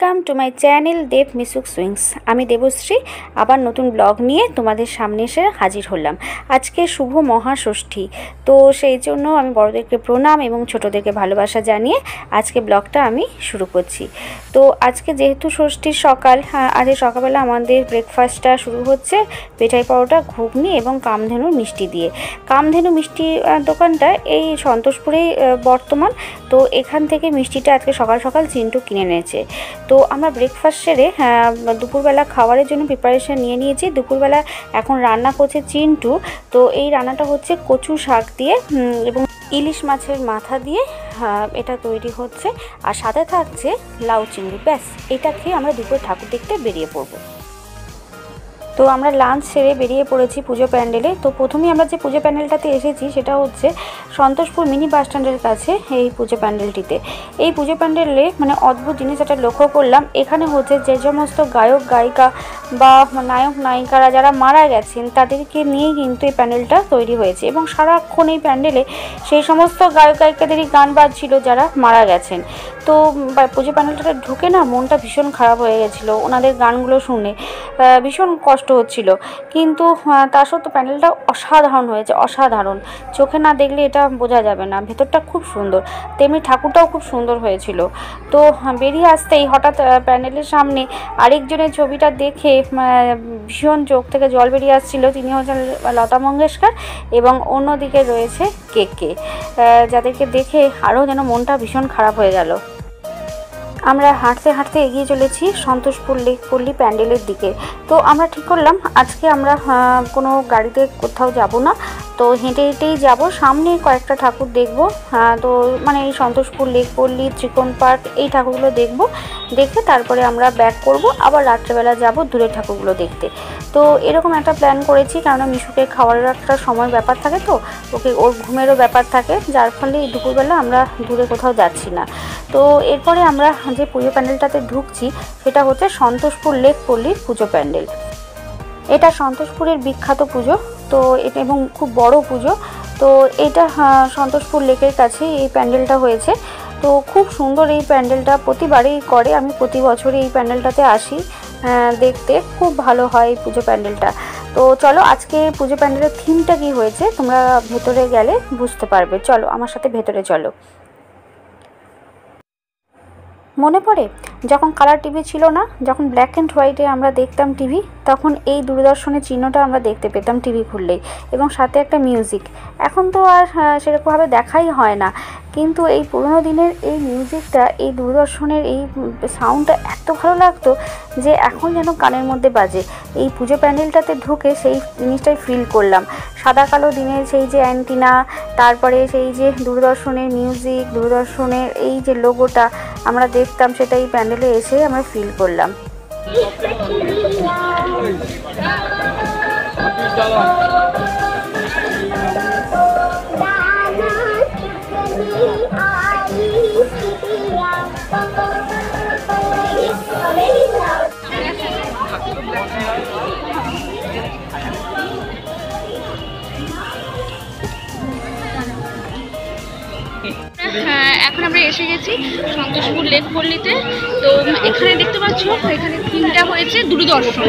Welcome to my channel দেব মিসুক সুইংস আমি দেবশ্রী, আবার নতুন ব্লগ নিয়ে তোমাদের সামনে এসে হাজির হলাম। আজকে শুভ মহাষষ্ঠী। তো সেই জন্য আমি বড়দেরকে প্রণাম এবং ছোটদেরকে ভালোবাসা জানিয়ে আজকে ব্লগটা আমি শুরু করছি। তো আজকে যেহেতু ষষ্ঠীর সকাল হ্যাঁ আজ সকালবেলা আমাদের ব্রেকফাস্টটা শুরু হচ্ছে পেটাই পরোটা, ঘুগনি এবং কামধেনু মিষ্টি দিয়ে। কামধেনু মিষ্টি দোকানটা এই সন্তোষপুরেই বর্তমান। তো এখান থেকে মিষ্টিটা আজকে সকাল সকাল চিন্টু কিনে এনেছে। তো আমরা ব্রেকফাস্ট সেরে দুপুরবেলা খাবারের জন্য প্রিপারেশান নিয়ে নিয়েছি। দুপুরবেলা এখন রান্না করছে চিন্টু। তো এই রান্নাটা হচ্ছে কচু শাক দিয়ে এবং ইলিশ মাছের মাথা দিয়ে এটা তৈরি হচ্ছে। আর সাথে থাকছে লাউ চিংড়ি। ব্যাস, এটা খেয়ে আমরা দুপুরে ঠাকুর দেখতে বেরিয়ে পড়ব। তো আমরা লাঞ্চ সেরে বেরিয়ে পড়েছি পুজো প্যান্ডেলে। তো প্রথমেই আমরা যে পুজো প্যান্ডেলটাতে এসেছি সেটা হচ্ছে সন্তোষপুর মিনি বাস স্ট্যান্ডের কাছে এই পুজো প্যান্ডেলটিতে। এই পুজো প্যান্ডেলে মানে অদ্ভুত জিনিস একটা লক্ষ্য করলাম। এখানে হচ্ছে যে সমস্ত গায়ক, গায়িকা বা নায়ক, নায়িকারা যারা মারা গেছেন, তাদেরকে নিয়েই কিন্তু এই প্যান্ডেলটা তৈরি হয়েছে এবং সারাক্ষণ এই প্যান্ডেলে সেই সমস্ত গায়ক, গায়িকাদেরই গান বাজছিল যারা মারা গেছেন। তো পুজো প্যান্ডেলটা ঢুকে না মনটা ভীষণ খারাপ হয়ে গেছিল, ওনাদের গানগুলো শুনে। ভীষণ কষ্ট হচ্ছিল কিন্তু তা সত্ত্বেও প্যান্ডেলটা অসাধারণ হয়েছে, অসাধারণ। চোখে না দেখলে এটা বোঝা যাবে না। ভেতরটা খুব সুন্দর। তেমনি ঠাকুরটাও খুব সুন্দর হয়েছিল। তো বেরিয়ে আসতেই হঠাৎ প্যান্ডেলের সামনে আরেকজনের ছবিটা দেখে ভীষণ চোখ থেকে জল বেরিয়ে আসছিল। তিনি হচ্ছেন লতা মঙ্গেশকর এবং অন্যদিকে রয়েছে কে কে। যাদেরকে দেখে আরও যেন মনটা ভীষণ খারাপ হয়ে গেল। আমরা হাঁটতে হাঁটতে এগিয়ে চলেছি সন্তোষপুর লেক পল্লী প্যান্ডেলের দিকে। তো আমরা ঠিক করলাম, আজকে আমরা কোনো গাড়িতে কোথাও যাব না। তো হেঁটে হেঁটেই যাব, সামনে কয়েকটা ঠাকুর দেখব। তো মানে এই সন্তোষপুর লেক পল্লী, ত্রিকোণ পার্ক, এই ঠাকুরগুলো দেখব। দেখে তারপরে আমরা ব্যাক করব, আবার রাত্রেবেলা যাব দূরের ঠাকুরগুলো দেখতে। তো এরকম একটা প্ল্যান করেছি, কেননা মিশুকে খাওয়ারের একটা সময় ব্যাপার থাকে তো, ওকে ওর ঘুমেরও ব্যাপার থাকে, যার ফলে দুপুরবেলা আমরা দূরে কোথাও যাচ্ছি না। তো এরপরে আমরা যে পুজো প্যান্ডেলটাতে ঢুকছি, সেটা হচ্ছে সন্তোষপুর লেক পল্লীর পুজো প্যান্ডেল। এটা সন্তোষপুরের বিখ্যাত পুজো, তো এটা এবং খুব বড় পুজো। তো এটা সন্তোষপুর লেকের কাছে এই প্যান্ডেলটা হয়েছে। তো খুব সুন্দর এই প্যান্ডেলটা প্রতিবারেই করে। আমি প্রতি বছরই এই প্যান্ডেলটাতে আসি দেখতে। খুব ভালো হয় এই পুজো প্যান্ডেলটা। তো চলো, আজকে পুজো প্যান্ডেলের থিমটা কি হয়েছে, তোমরা ভেতরে গেলে বুঝতে পারবে। চলো, আমার সাথে ভেতরে চলো। মনে পড়ে? যখন কালার টিভি ছিল না, যখন ব্ল্যাক অ্যান্ড হোয়াইটে আমরা দেখতাম টিভি তখন এই দূরদর্শনের চিহ্নটা আমরা দেখতে পেতাম টিভি খুললেই এবং সাথে একটা মিউজিক এখন তো আর সেরকমভাবে দেখাই হয় না। কিন্তু এই পুরোনো দিনের এই মিউজিকটা এই দূরদর্শনের এই সাউন্ডটা এত ভালো লাগতো যে এখন যেন কানের মধ্যে বাজে। এই পুজো প্যান্ডেলটাতে ঢুকে সেই জিনিসটাই ফিল করলাম। সাদা কালো দিনের সেই যে অ্যান্টিনা তারপরে সেই যে দূরদর্শনের মিউজিক দূরদর্শনের এই যে লোগোটা আমরা দেখতাম সেটা এই প্যান্ডেলে এসে আমরা ফিল করলাম। এখন আমরা এসে গেছি সন্তোষপুর লেক লেকপল্লিতে তো এখানে দেখতে পাচ্ছ এখানে থিমটা হয়েছে দূরদর্শন।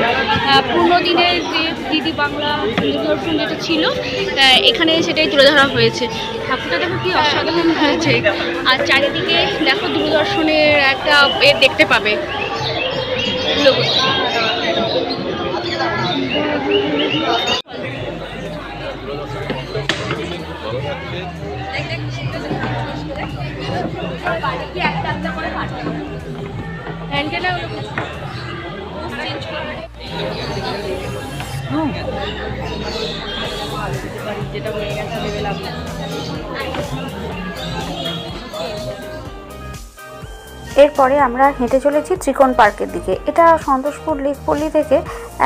পুরোনো দিনের যে দিদি বাংলা দূরদর্শন যেটা ছিল এখানে সেটাই তুলে ধরা হয়েছে। ঠাকুরটা দেখো কি অসাধারণ হয়েছে। আর চারিদিকে দেখো দূরদর্শনের একটা এ দেখতে পাবে। এরপরে আমরা হেঁটে চলেছি ত্রিকোণ পার্কের দিকে। এটা সন্তোষপুর লেকপল্লি থেকে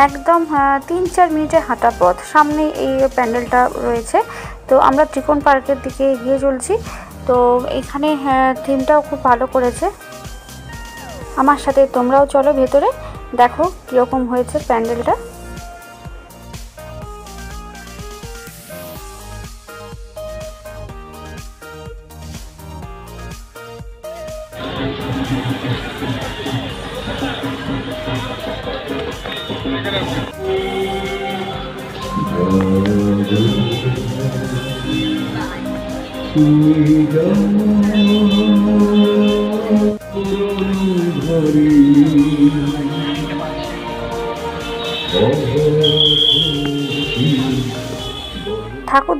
একদম তিন চার মিনিটে হাঁটা পথ। সামনে এই প্যান্ডেলটা রয়েছে। তো আমরা ত্রিকোণ পার্কের দিকে এগিয়ে চলছি। তো এখানে হ্যাঁ, থিমটাও খুব ভালো করেছে আমার সাথে তোমরাও চলো ভেতরে, দেখো কীরকম হয়েছে প্যান্ডেলটা Thank you. ঠাকুর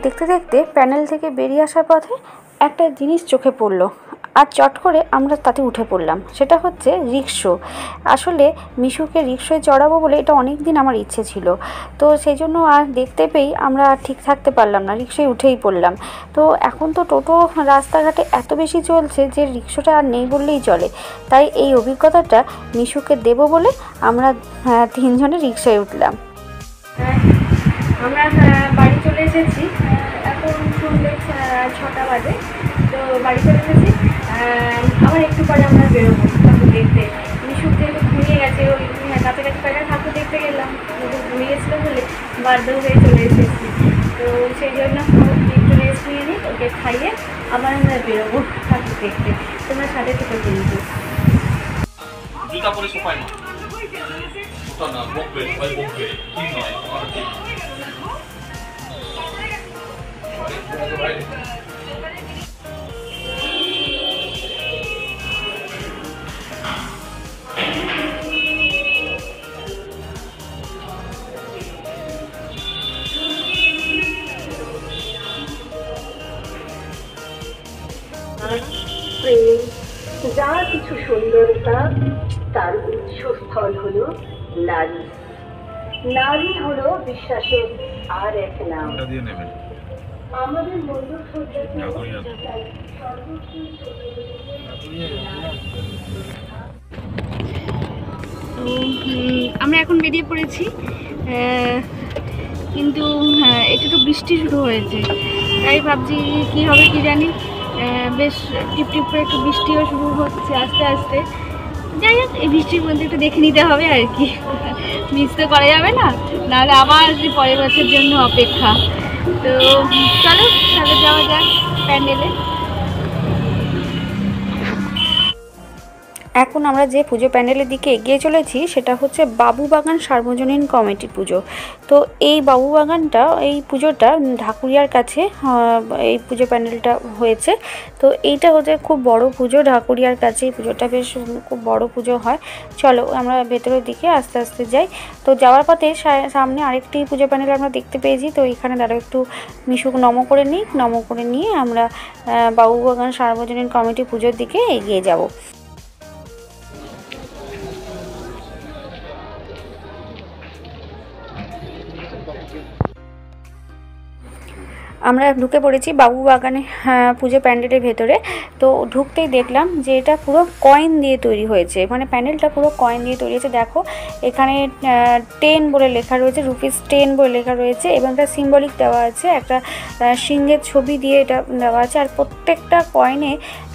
দেখতে দেখতে প্যানেল থেকে বেরিয়ে আসার পথে একটা জিনিস চোখে পড়ল। আর চট করে আমরা তাতে উঠে পড়লাম। সেটা হচ্ছে রিক্সো আসলে মিশুকে রিক্সোয় চড়াবো বলে এটা অনেক দিন আমার ইচ্ছে ছিল। তো সেই জন্য আর দেখতে পেয়েই আমরা আর ঠিক থাকতে পারলাম না রিক্সোয় উঠেই পড়লাম। তো এখন তো টোটো রাস্তাঘাটে এত বেশি চলছে যে রিক্সোটা আর নেই বললেই চলে। তাই এই অভিজ্ঞতাটা মিশুকে দেবো বলে আমরা আহ, তিনজনে রিক্সায় উঠলাম। আমরা আহ, বাড়ি চলে এসেছি। এখন সন্ধ্যে ছটা বাজে। তো বাড়ি চলে এসেছি। আবার একটু পরে আমরা বেরোবো ঠাকুর দেখতে। মিশুক যেহেতু ঘুমিয়ে গেছে ওই হ্যাঁ, কাছাকাছি পাড়া ঠাকুর দেখতে গেলাম। ঘুমিয়েছিল বলে বাধ্য হয়ে চলে এসেছি। তো সেই জন্য একটু রেস্ট নিয়ে নিই ওকে খাইয়ে আবার আমরা বেরোবো ঠাকুর দেখতে। তোমরা সাথে থেকে কিন্তু। জুতা পরে সোফায় না ওটা না বকবে বকবে কি নয় যা কিছু সুন্দরতা তার উৎসস্থল হলো নারী। নারী হলো বিশ্বাসের আর এক নাম। আমাদের মন্দির আমরা এখন বেরিয়ে পড়েছি। আহ, কিন্তু হ্যাঁ, একটু তো বৃষ্টি শুরু হয়েছে। তাই ভাবছি কি হবে কি জানি। বেশ টিপ টিপ করে একটু বৃষ্টিও শুরু হচ্ছে আস্তে আস্তে। যাই হোক, এই বৃষ্টির মধ্যে একটু দেখে নিতে হবে আর কি। মিস তো করা যাবে না, নাহলে আবার যে পরের বছরের জন্য অপেক্ষা। তো চলো, তাহলে যাওয়া যাক প্যান্ডেলে। এখন আমরা যে পুজো প্যান্ডেলের দিকে এগিয়ে চলেছি, সেটা হচ্ছে বাবুবাগান সার্বজনীন কমিটি পুজো। তো এই বাবুবাগানটা এই পুজোটা ঢাকুরিয়ার কাছে এই পুজো প্যান্ডেলটা হয়েছে। তো এইটা হচ্ছে খুব বড় পুজো, ঢাকুরিয়ার কাছে এই পুজোটা বেশ খুব বড় পুজো হয়। চলো আমরা ভেতরের দিকে আস্তে আস্তে যাই। তো যাওয়ার পথে সামনে আরেকটি পুজো প্যান্ডেল আমরা দেখতে পেয়েছি। তো এখানে দাঁড়া একটু মিশুক নম করে নিই। নম করে নিয়ে আমরা বাবুবাগান সার্বজনীন কমিটি পুজোর দিকে এগিয়ে যাব। আমরা ঢুকে পড়েছি বাবু বাগানে হ্যাঁ, পুজো প্যান্ডেলের ভেতরে। তো ঢুকতেই দেখলাম যে এটা পুরো কয়েন দিয়ে তৈরি হয়েছে। মানে প্যান্ডেলটা পুরো কয়েন দিয়ে তৈরি হয়েছে। দেখো এখানে টেন বলে লেখা রয়েছে রুপিস টেন বলে লেখা রয়েছে এবং একটা সিম্বলিক দেওয়া আছে। একটা সিংহের ছবি দিয়ে এটা দেওয়া আছে আর প্রত্যেকটা কয়েনে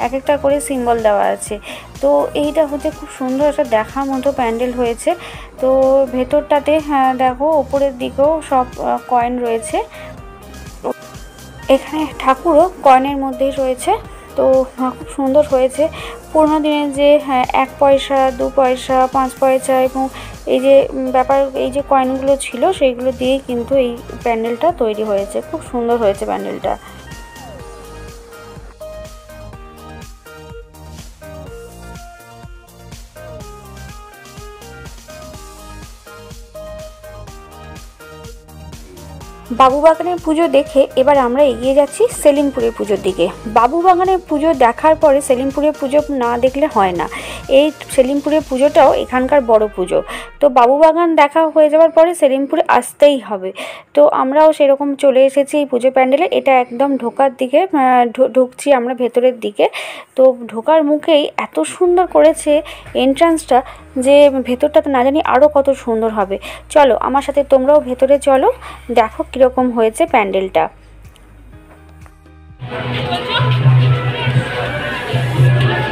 এক একটা করে সিম্বল দেওয়া আছে। তো এইটা হচ্ছে খুব সুন্দর একটা দেখার মতো প্যান্ডেল হয়েছে। তো ভেতরটাতে হ্যাঁ দেখো ওপরের দিকেও সব কয়েন রয়েছে। এখানে ঠাকুরও কয়েনের মধ্যেই রয়েছে। তো খুব সুন্দর হয়েছে। পুরোনো দিনের যে হ্যাঁ, এক পয়সা দু পয়সা পাঁচ পয়সা এবং এই যে ব্যাপার এই যে কয়েনগুলো ছিল সেইগুলো দিয়েই কিন্তু এই প্যান্ডেলটা তৈরি হয়েছে। খুব সুন্দর হয়েছে প্যান্ডেলটা। বাবুবাগানের পুজো দেখে এবার আমরা এগিয়ে যাচ্ছি সেলিমপুরের পুজোর দিকে। বাবু বাগানের পুজো দেখার পরে সেলিমপুরের পুজো না দেখলে হয় না। এই সেলিমপুরের পুজোটাও এখানকার বড় পুজো। তো বাবুবাগান দেখা হয়ে যাওয়ার পরে সেলিমপুরে আসতেই হবে। তো আমরাও সেরকম চলে এসেছি এই পুজো প্যান্ডেলে। এটা একদম ঢোকার দিকে ঢুকছি আমরা ভেতরের দিকে। তো ঢোকার মুখেই এত সুন্দর করেছে এন্ট্রান্সটা যে ভেতরটা তো না জানি আরও কত সুন্দর হবে। চলো আমার সাথে তোমরাও ভেতরে চলো, দেখো কীরকম হয়েছে প্যান্ডেলটা।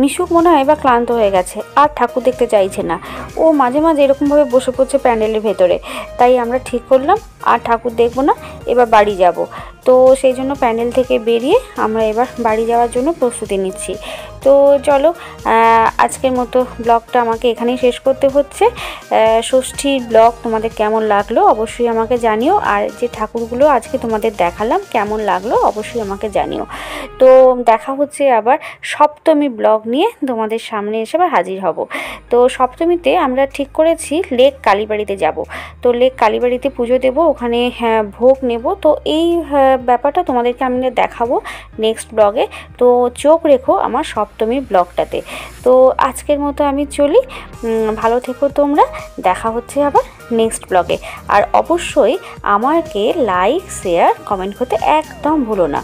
মিশুক মনে হয় এবার ক্লান্ত হয়ে গেছে, আর ঠাকুর দেখতে চাইছে না। ও মাঝে মাঝে এরকমভাবে বসে পড়ছে প্যান্ডেলের ভেতরে। তাই আমরা ঠিক করলাম, আর ঠাকুর দেখব না, এবার বাড়ি যাব। তো সেই জন্য প্যান্ডেল থেকে বেরিয়ে আমরা এবার বাড়ি যাওয়ার জন্য প্রস্তুতি নিচ্ছি। তো চলো আজকের মতো ব্লগটা আমাকে এখানেই শেষ করতে হচ্ছে। আহ, ষষ্ঠীর ব্লগ তোমাদের কেমন লাগল অবশ্যই আমাকে জানিও। আর যে ঠাকুরগুলো আজকে তোমাদের দেখালাম কেমন লাগল অবশ্যই আমাকে জানিও। তো দেখা হচ্ছে আবার সপ্তমী ব্লগ নিয়ে তোমাদের সামনে এসে আবার হাজির হব। তো সপ্তমীতে আমরা ঠিক করেছি লেক কালীবাড়িতে যাব। তো লেক কালীবাড়িতে পুজো দেব ওখানে হ্যাঁ, ভোগ নেব। তো এই হ্যাঁ, ব্যাপারটা তোমাদেরকে আমি দেখাবো নেক্সট ব্লগে তো চোখ রেখো আমার সপ্তমীর ব্লগটাতে তো আজকের মতো আমি চলি। ভালো থেকো তোমরা। দেখা হচ্ছে আবার নেক্সট ব্লগে আর অবশ্যই আমাকে লাইক শেয়ার কমেন্ট করতে একদম ভুলো না।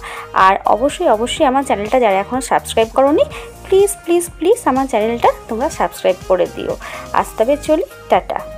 আর অবশ্যই অবশ্যই আমার চ্যানেলটা যারা এখন সাবস্ক্রাইব করোনি প্লিজ প্লিজ প্লিজ আমার চ্যানেলটা তোমরা সাবস্ক্রাইব করে দিও। আজ তবে চলি। টাটা।